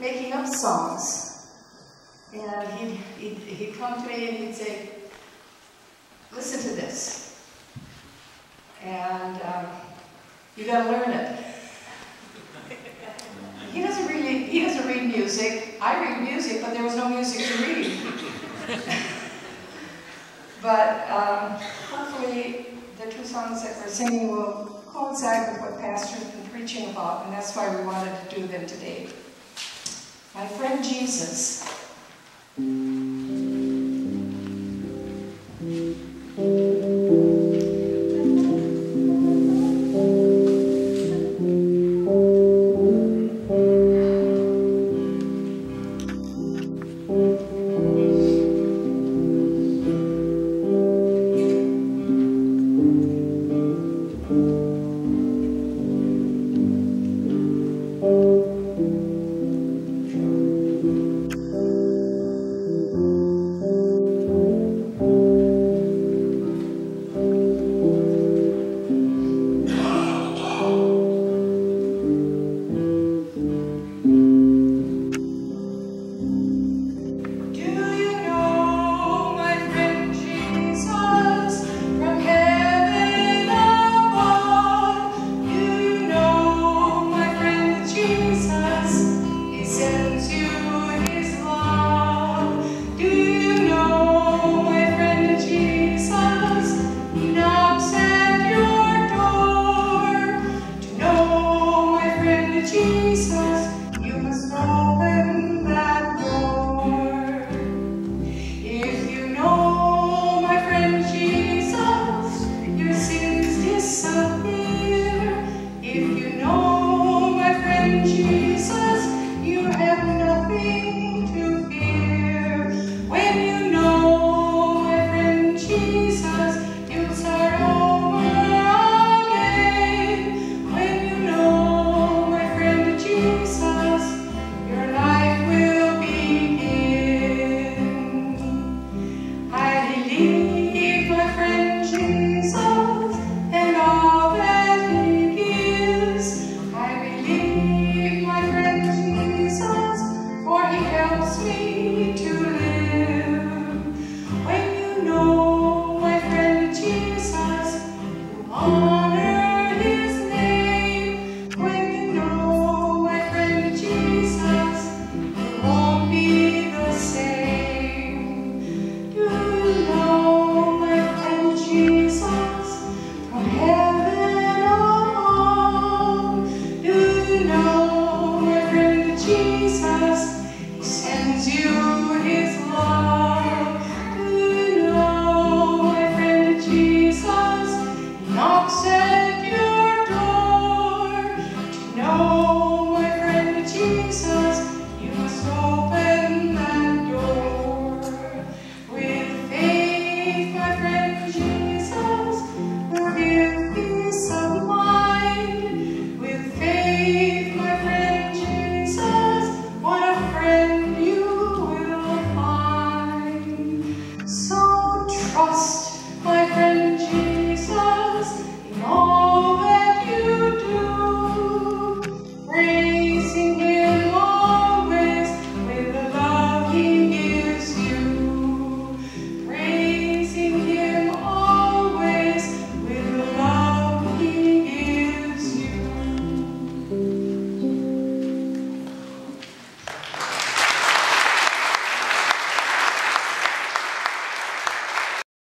making up songs. And he'd, he'd, he'd come to me and he'd say, listen to this. And um, you gotta learn it. He doesn't really, he doesn't read music. I read music, but there was no music to read. but um, hopefully the two songs that we're singing will coincide with what Pastor's been preaching about, and that's why we wanted to do them today. My friend Jesus. Praising Him.